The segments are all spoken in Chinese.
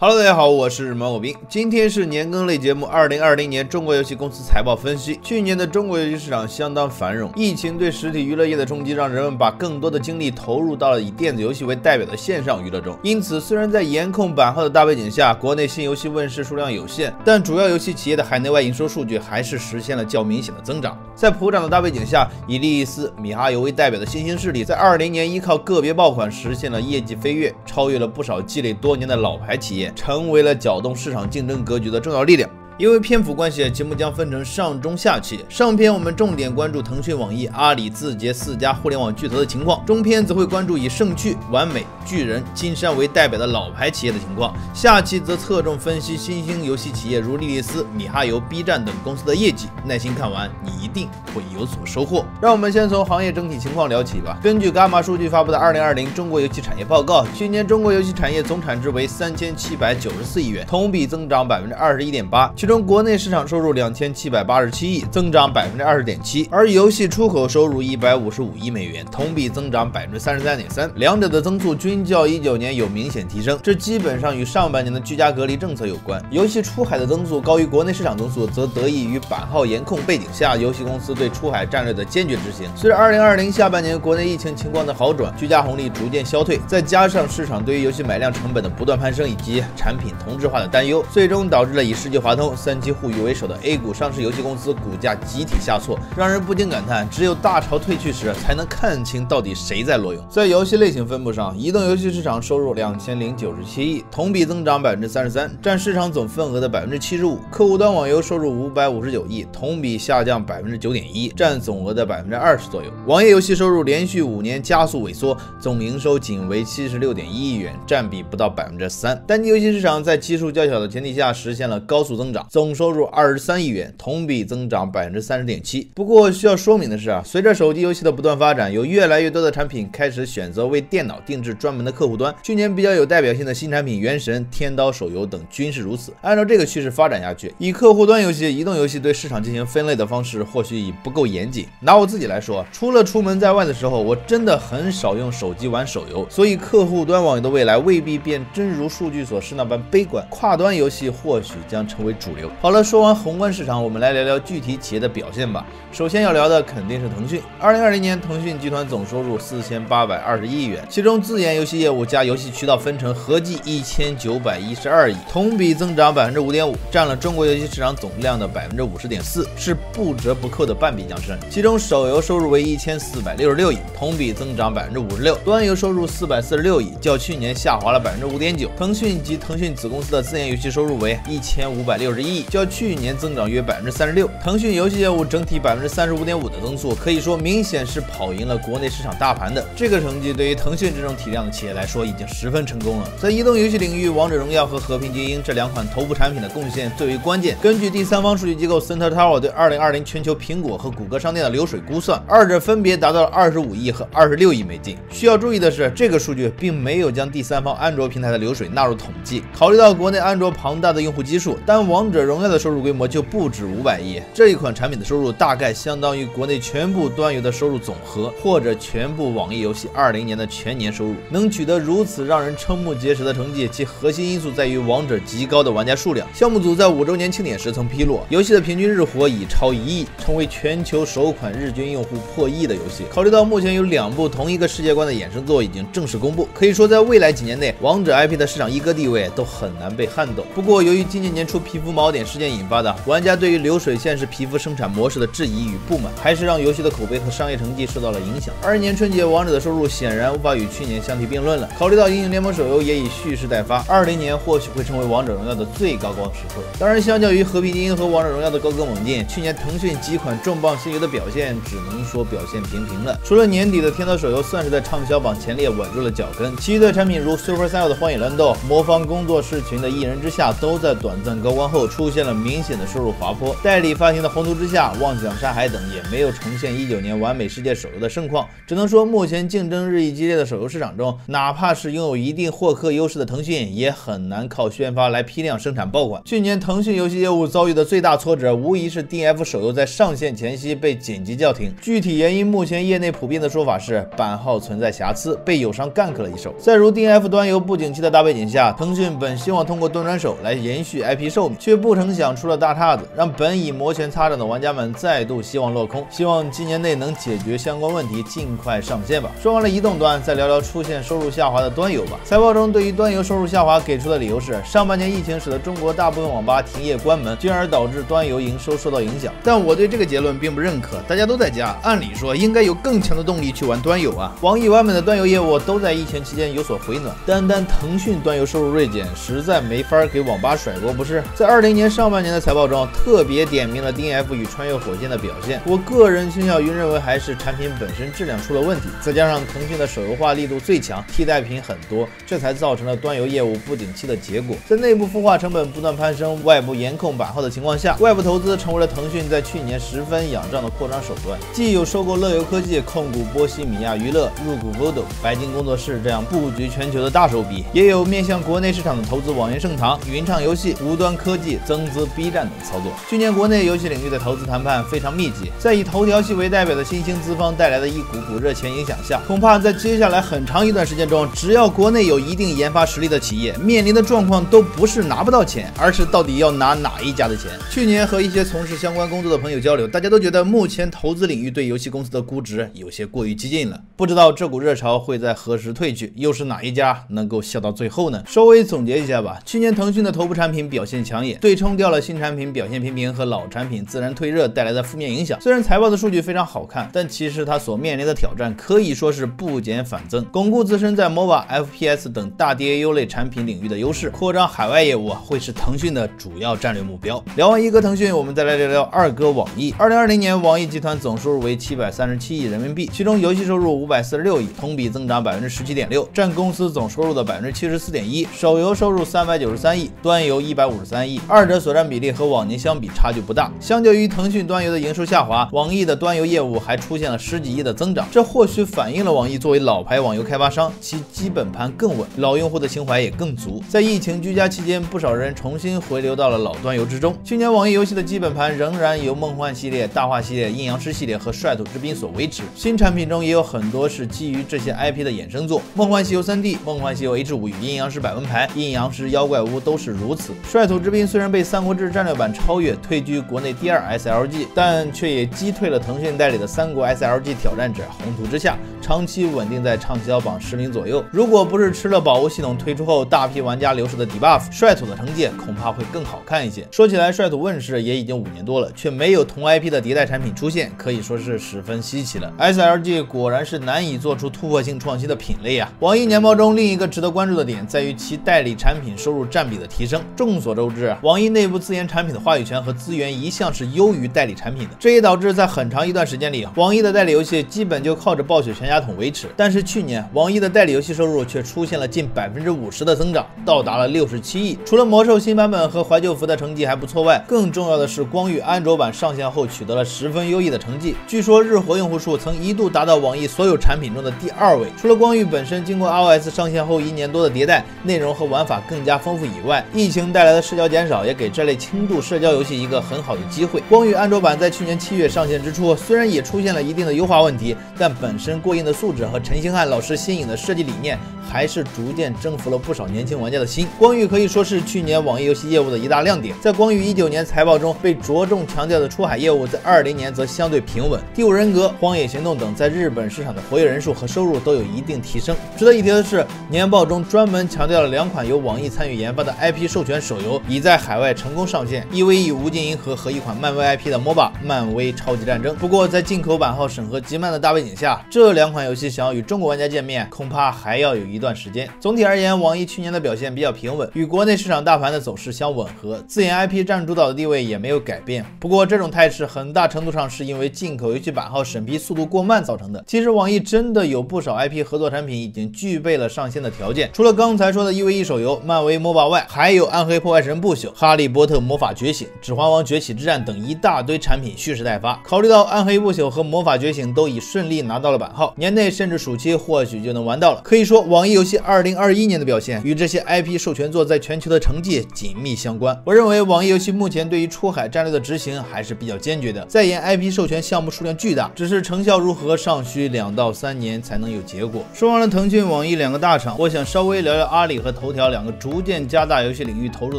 Hello，大家好，我是猫狗兵，今天是年更类节目。二零二零年中国游戏公司财报分析。去年的中国游戏市场相当繁荣，疫情对实体娱乐业的冲击让人们把更多的精力投入到了以电子游戏为代表的线上娱乐中。因此，虽然在严控版号的大背景下，国内新游戏问世数量有限，但主要游戏企业的海内外营收数据还是实现了较明显的增长。在普涨的大背景下，以莉莉丝、米哈游为代表的新兴势力，在二零年依靠个别爆款实现了业绩飞跃，超越了不少积累多年的老牌企业。成为了搅动市场竞争格局的重要力量。因为篇幅关系，节目将分成上中下期。上篇我们重点关注腾讯、网易、阿里、字节四家互联网巨头的情况，中篇则会关注以盛趣、完美、巨人、金山为代表的老牌企业的情况，下期则侧重分析新兴游戏企业如莉莉丝、米哈游、B 站等公司的业绩。耐心看完，你一定会有所收获。让我们先从行业整体情况聊起吧。根据伽马数据发布的《二零二零中国游戏产业报告》，去年中国游戏产业总产值为三千七百九十四亿元，同比增长百分之二十一点八。中国内市场收入两千七百八十七亿，增长百分之二十点七，而游戏出口收入一百五十五亿美元，同比增长百分之三十三点三，两者的增速均较一九年有明显提升，这基本上与上半年的居家隔离政策有关。游戏出海的增速高于国内市场增速，则得益于版号严控背景下，游戏公司对出海战略的坚决执行。随着二零二零下半年国内疫情情况的好转，居家红利逐渐消退，再加上市场对于游戏买量成本的不断攀升，以及产品同质化的担忧，最终导致了以世纪华通、三七。互娱为首的 A 股上市游戏公司股价集体下挫，让人不禁感叹：只有大潮退去时，才能看清到底谁在裸泳。在游戏类型分布上，移动游戏市场收入两千零九十七亿，同比增长百分之三十三，占市场总份额的百分之七十五。客户端网游收入五百五十九亿，同比下降百分之九点一，占总额的百分之二十左右。网页游戏收入连续五年加速萎缩，总营收仅为七十六点一亿元，占比不到百分之三。单机游戏市场在基数较小的前提下实现了高速增长，总收。入二十三亿元，同比增长百分之三十点七。不过需要说明的是啊，随着手机游戏的不断发展，有越来越多的产品开始选择为电脑定制专门的客户端。去年比较有代表性的新产品《原神》《天刀》手游等均是如此。按照这个趋势发展下去，以客户端游戏、移动游戏对市场进行分类的方式，或许已不够严谨。拿我自己来说，除了出门在外的时候，我真的很少用手机玩手游，所以客户端网游的未来未必便真如数据所示那般悲观。跨端游戏或许将成为主流。好了。说完宏观市场，我们来聊聊具体企业的表现吧。首先要聊的肯定是腾讯。二零二零年，腾讯集团总收入四千八百二十亿元，其中自研游戏业务加游戏渠道分成合计一千九百一十二亿，同比增长百分之五点五，占了中国游戏市场总量的百分之五十点四，是不折不扣的半壁江山。其中手游收入为一千四百六十六亿，同比增长百分之五十六；端游收入四百四十六亿，较去年下滑了百分之五点九。腾讯及腾讯子公司的自研游戏收入为一千五百六十一亿，较去年增长约百分之三十六，腾讯游戏业务整体百分之三十五点五的增速，可以说明显是跑赢了国内市场大盘的。这个成绩对于腾讯这种体量的企业来说，已经十分成功了。在移动游戏领域，王者荣耀和和平精英这两款头部产品的贡献最为关键。根据第三方数据机构 Sensor Tower 对二零二零全球苹果和谷歌商店的流水估算，二者分别达到了二十五亿和二十六亿美金。需要注意的是，这个数据并没有将第三方安卓平台的流水纳入统计。考虑到国内安卓庞大的用户基数，但王王者荣耀的收入规模就不止五百亿，这一款产品的收入大概相当于国内全部端游的收入总和，或者全部网易游戏二零年的全年收入。能取得如此让人瞠目结舌的成绩，其核心因素在于王者极高的玩家数量。项目组在五周年庆典时曾披露，游戏的平均日活已超一亿，成为全球首款日均用户破亿的游戏。考虑到目前有两部同一个世界观的衍生作已经正式公布，可以说在未来几年内，王者 IP 的市场一哥地位都很难被撼动。不过，由于今年年初皮肤锚点事件引发的玩家对于流水线式皮肤生产模式的质疑与不满，还是让游戏的口碑和商业成绩受到了影响。二一年春节，王者的收入显然无法与去年相提并论了。考虑到英雄联盟手游也已蓄势待发，二零年或许会成为王者荣耀的最高光时刻。当然，相较于和平精英和王者荣耀的高歌猛进，去年腾讯几款重磅新游的表现，只能说表现平平了。除了年底的天道手游算是在畅销榜前列稳住了脚跟，其余的产品如 Supercell 的荒野乱斗、魔方工作室群的一人之下，都在短暂高光后出现了明显的收入滑坡。代理发行的《宏图之下》《妄想山海》等也没有重现一九年完美世界手游的盛况。只能说，目前竞争日益激烈的手游市场中，哪怕是拥有一定获客优势的腾讯，也很难靠宣发来批量生产爆款。去年腾讯游戏业务遭遇的最大挫折，无疑是 DF 手游在上线前夕被紧急叫停。具体原因，目前业内普遍的说法是版号存在瑕疵，被友商 gank 了一手。在如 DF 端游不景气的大背景下，腾讯本希望通过端转手来延续 IP 寿命，却不成想出了大岔子，让本已摩拳擦掌的玩家们再度希望落空。希望今年内能解决相关问题，尽快上线吧。说完了移动端，再聊聊出现收入下滑的端游吧。财报中对于端游收入下滑给出的理由是，上半年疫情使得中国大部分网吧停业关门，进而导致端游营收受到影响。但我对这个结论并不认可。大家都在家，按理说应该有更强的动力去玩端游啊。网易、完美的端游业务都在疫情期间有所回暖，单单腾讯端游收入锐减，实在没法给网吧甩锅，不是？在二零今年上半年的财报中，特别点名了 DNF 与穿越火线的表现。我个人倾向于认为，还是产品本身质量出了问题，再加上腾讯的手游化力度最强，替代品很多，这才造成了端游业务不景气的结果。在内部孵化成本不断攀升、外部严控版号的情况下，外部投资成为了腾讯在去年十分仰仗的扩张手段。既有收购乐游科技、控股波西米亚娱乐、入股 Voodoo、白金工作室这样布局全球的大手笔，也有面向国内市场的投资网云盛唐、云畅游戏、无端科技、增资 B 站等操作。去年国内游戏领域的投资谈判非常密集，在以头条系为代表的新兴资方带来的一股股热钱影响下，恐怕在接下来很长一段时间中，只要国内有一定研发实力的企业，面临的状况都不是拿不到钱，而是到底要拿哪一家的钱。去年和一些从事相关工作的朋友交流，大家都觉得目前投资领域对游戏公司的估值有些过于激进了。不知道这股热潮会在何时退去，又是哪一家能够笑到最后呢？稍微总结一下吧，去年腾讯的头部产品表现抢眼，对冲掉了新产品表现平平和老产品自然退热带来的负面影响。虽然财报的数据非常好看，但其实它所面临的挑战可以说是不减反增。巩固自身在 MOBA、FPS 等大 DAU 类产品领域的优势，扩张海外业务啊，会是腾讯的主要战略目标。聊完一哥腾讯，我们再来聊聊二哥网易。二零二零年，网易集团总收入为七百三十七亿人民币，其中游戏收入五百四十六亿，同比增长百分之十七点六，占公司总收入的百分之七十四点一。手游收入三百九十三亿，端游一百五十三亿，二二者所占比例和往年相比差距不大。相较于腾讯端游的营收下滑，网易的端游业务还出现了十几亿的增长，这或许反映了网易作为老牌网游开发商，其基本盘更稳，老用户的情怀也更足。在疫情居家期间，不少人重新回流到了老端游之中。去年网易游戏的基本盘仍然由梦幻系列、大话系列、阴阳师系列和率土之滨所维持，新产品中也有很多是基于这些 IP 的衍生作，《梦幻西游三 D》、《梦幻西游 H 五》与《阴阳师百文牌》、《阴阳师妖怪屋》都是如此。率土之滨虽虽然被《三国志战略版》超越，退居国内第二 SLG，但却也击退了腾讯代理的三国 SLG 挑战者《宏图之下》，长期稳定在畅销榜十名左右。如果不是吃了宝物系统推出后大批玩家流失的 debuff，率土的成绩恐怕会更好看一些。说起来，率土问世也已经五年多了，却没有同 IP 的迭代产品出现，可以说是十分稀奇了。SLG 果然是难以做出突破性创新的品类啊！网易年报中另一个值得关注的点在于其代理产品收入占比的提升。众所周知啊，网易内部自研产品的话语权和资源一向是优于代理产品的，这也导致在很长一段时间里，网易的代理游戏基本就靠着暴雪全家桶维持。但是去年，网易的代理游戏收入却出现了近百分之五十的增长，到达了六十七亿。除了魔兽新版本和怀旧服的成绩还不错外，更重要的是光遇安卓版上线后取得了十分优异的成绩。据说日活用户数曾一度达到网易所有产品中的第二位。除了光遇本身经过 iOS 上线后一年多的迭代，内容和玩法更加丰富以外，疫情带来的社交减少也给这类轻度社交游戏一个很好的机会。光遇安卓版在去年七月上线之初，虽然也出现了一定的优化问题，但本身过硬的素质和陈星汉老师新颖的设计理念，还是逐渐征服了不少年轻玩家的心。光遇可以说是去年网易游戏业务的一大亮点。在光遇一九年财报中被着重强调的出海业务，在二零年则相对平稳。第五人格、荒野行动等在日本市场的活跃人数和收入都有一定提升。值得一提的是，年报中专门强调了两款由网易参与研发的 IP 授权手游已在海外成功上线：EVE 无尽银河和一款漫威 IP 的 MOBA《漫威超级战争》。不过，在进口版号审核极慢的大背景下，这两款游戏想要与中国玩家见面，恐怕还要有一段时间。总体而言，网易去年的表现比较平稳，与国内市场大盘的走势相吻合，自研 IP 占主导的地位也没有改变。不过，这种态势很大程度上是因为进口游戏版号审批速度过慢造成的。其实，网易真的有不少 IP 合作产品已经具备了上线的条件，除了刚才说的 EVE 手游、漫威 MOBA 外，还有暗黑破坏神不朽，哈利波特魔法觉醒》《指环王崛起之战》等一大堆产品蓄势待发。考虑到《暗黑不朽》和《魔法觉醒》都已顺利拿到了版号，年内甚至暑期或许就能玩到了。可以说，网易游戏2021年的表现与这些 IP 授权作在全球的成绩紧密相关。我认为，网易游戏目前对于出海战略的执行还是比较坚决的。在研 IP 授权项目数量巨大，只是成效如何，尚需两到三年才能有结果。说完了腾讯、网易两个大厂，我想稍微聊聊阿里和头条两个逐渐加大游戏领域投入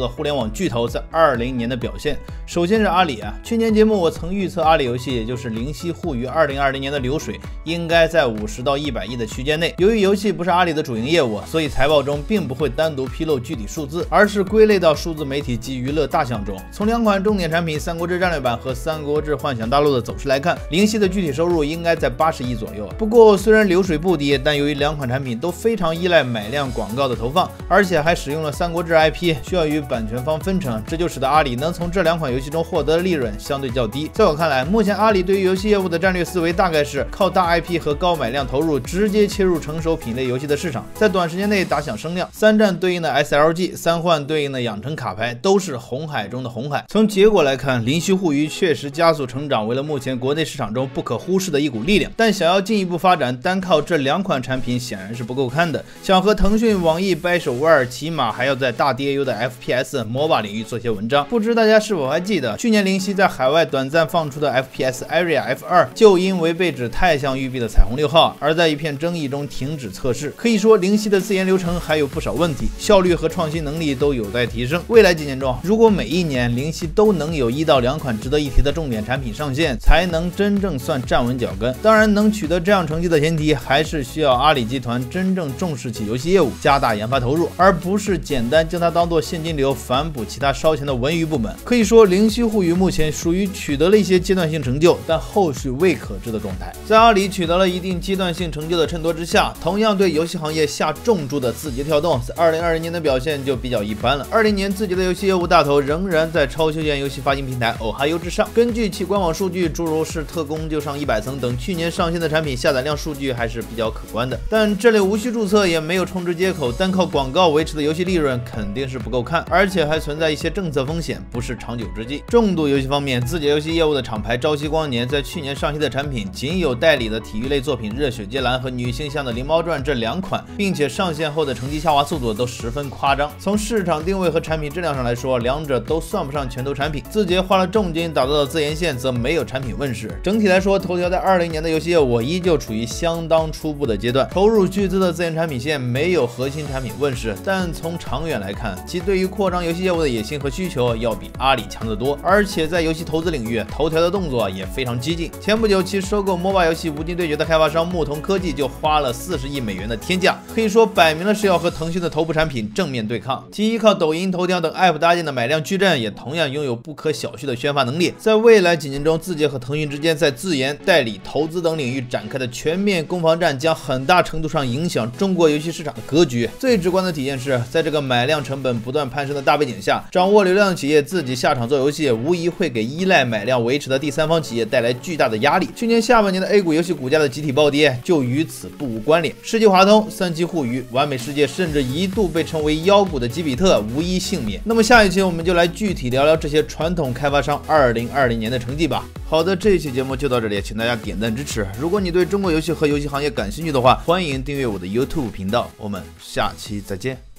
的互联网巨头在二零年的表现。首先是阿里啊，去年节目我曾预测阿里游戏，也就是灵犀互娱，二零二零年的流水应该在五十到一百亿的区间内。由于游戏不是阿里的主营业务，所以财报中并不会单独披露具体数字，而是归类到数字媒体及娱乐大项中。从两款重点产品《三国志战略版》和《三国志幻想大陆》的走势来看，灵犀的具体收入应该在八十亿左右。不过虽然流水不低，但由于两款产品都非常依赖买量广告的投放，而且还使用了《三国志》IP，需要与版权方分成，这就使得阿里能从这两款游戏中获得的利润相对较低。在我看来，目前阿里对于游戏业务的战略思维大概是靠大 IP 和高买量投入，直接切入成熟品类游戏的市场，在短时间内打响声量。三战对应的 SLG，三幻对应的养成卡牌，都是红海中的红海。从结果来看，灵犀互娱确实加速成长为了目前国内市场中不可忽视的一股力量。但想要进一步发展，单靠这两款产品显然是不够看的。想和腾讯、网易掰手腕，起码还要在大 DAU 的 FPS、MOBA 领域做些文章。不知大家是否还记得，去年灵犀在海外短暂放出的 FPS Area F2，就因为被指太像育碧的彩虹六号，而在一片争议中停止测试。可以说，灵犀的自研流程还有不少问题，效率和创新能力都有待提升。未来几年中，如果每一年灵犀都能有一到两款值得一提的重点产品上线，才能真正算站稳脚跟。当然，能取得这样成绩的前提，还是需要阿里集团真正重视起游戏业务，加大研发投入，而不是简单将它当做现金流反哺其他烧钱的文娱部门。可以说，灵犀互娱目前属于取得了一些阶段性成就，但后续未可知的状态。在阿里取得了一定阶段性成就的衬托之下，同样对游戏行业下重注的字节跳动，在二零二零年的表现就比较一般了。二零年自己的游戏业务大头仍然在超休闲游戏发行平台哦哈优之上。根据其官网数据，诸如是特工就上一百层等去年上线的产品下载量数据还是比较可观的。但这类无需注册也没有充值接口，单靠广告维持的游戏利润肯定是不够看，而且还存在一些政策风险，不是长久之计。重度游戏方面，字节游戏业务的厂牌朝夕光年在去年上线的产品仅有代理的体育类作品《热血街篮》和女性向的《灵猫传》这两款，并且上线后的成绩下滑速度都十分夸张。从市场定位和产品质量上来说，两者都算不上拳头产品。字节花了重金打造的自研线则没有产品问世。整体来说，头条在二零年的游戏业务依旧处于相当初步的阶段，投入巨资的自研产品线没有核心产品问世。但从长远来看，其对于扩张游戏业务的野心和需求要比阿里强得多。而且在游戏投资领域，头条的动作也非常激进。前不久，其收购 MOBA 游戏《无尽对决》的开发商牧童科技就花了四十亿美元的天价，可以说摆明了是要和腾讯的头部产品正面对抗。其依靠抖音、头条等 App 搭建的买量矩阵，也同样拥有不可小觑的宣发能力。在未来几年中，字节和腾讯之间在自研、代理、投资等领域展开的全面攻防战，将很大程度上影响中国游戏市场的格局。最直观的体现是在这个买量成本不断攀升的大背景下，掌握流量的企业自己下场做游戏，无疑会给依赖买量维持的第三方企业带来巨大的压力。去年下半年的 A 股游戏股价的集体暴跌，就与此不无关联。世纪华通、三七互娱、完美世界，甚至一度被称为妖股的吉比特，无一幸免。那么下一期我们就来具体聊聊这些传统开发商二零二零年的成绩吧。好的，这一期节目就到这里，请大家点赞支持。如果你对中国游戏和游戏行业感兴趣的话，欢迎订阅我的 YouTube 频道。我们下期再见。